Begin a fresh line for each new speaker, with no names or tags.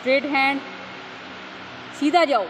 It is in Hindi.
स्ट्रेट हैंड सीधा जाओ।